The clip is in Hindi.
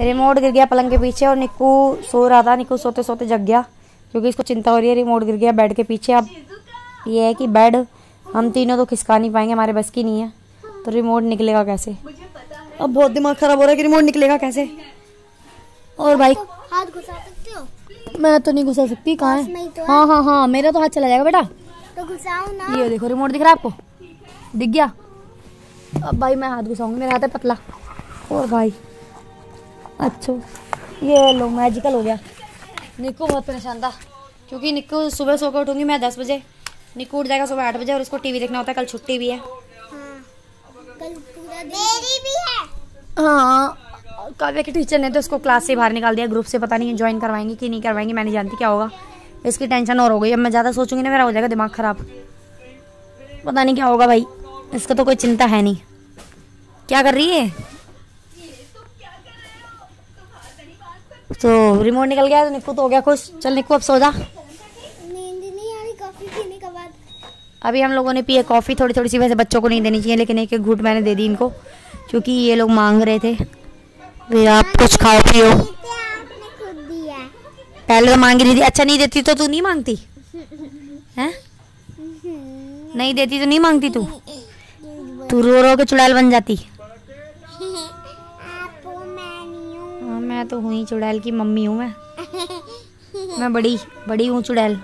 रिमोट गिर गया पलंग के पीछे और निक्कू सो रहा था निक्कू सोते सोते जग गया क्योंकि इसको चिंता हो रही है रिमोट गिर गया बेड के पीछे। अब ये है कि बेड हम तीनों तो खिसका नहीं पाएँगे हमारे बस की नहीं है तो रिमोट निकलेगा कैसे? अब बहुत दिमाग खराब हो रहा है कि रिमोट निकलेगा कैसे? और भाई हाथ घुसा सकते हो? मैं तो नहीं घुसा सकती कहाँ है? तो हाँ हाँ हाँ मेरा तो हाथ चला जाएगा बेटा। तो घुसाओ ना। ये देखो रिमोट दिख रहा है आपको? दिख गया। अब भाई मैं हाथ घुसाऊँगी मेरा हाथ है पतला। और भाई अच्छा। ये लो मैजिकल हो गया। निक्कू बहुत परेशान था क्योंकि निक्कू सुबह सो कर उठूँगी मैं दस बजे। निक्कू उठ जाएगा सुबह आठ बजे और इसको टीवी देखना होता है कल छुट्टी भी है। हाँ कल पूरा मेरी भी है। हाँ काव्या के टीचर ने तो इसको क्लास से बाहर निकाल दिया ग्रुप से पता नहीं ज्वाइन करवाएँगे कि नहीं करवाएँगे मैं नहीं जानती क्या होगा। इसकी टेंशन और हो गई। अब मैं ज़्यादा सोचूँगी ना मेरा हो जाएगा दिमाग खराब। पता नहीं क्या होगा भाई इसका तो कोई चिंता है नहीं। क्या कर रही है? तो रिमोट निकल गया तो निक्कू तो हो गया खुश। चल निक्कू अब सो जा। अभी हम लोगों ने पिए कॉफ़ी थोड़ी थोड़ी सी वैसे बच्चों को नहीं देनी चाहिए लेकिन एक एक घूट मैंने दे दी इनको क्योंकि ये लोग मांग रहे थे। फिर आप कुछ खाओ पियो। दिया पहले तो मांगी नहीं थी। अच्छा नहीं देती तो तू नहीं मांगती? हैं? नहीं देती तो नहीं मांगती तू? तू रो रो के चुड़ैल बन जाती। मैं तो हुई चुड़ैल की मम्मी हूँ मैं। मैं बड़ी बड़ी हूँ चुड़ैल।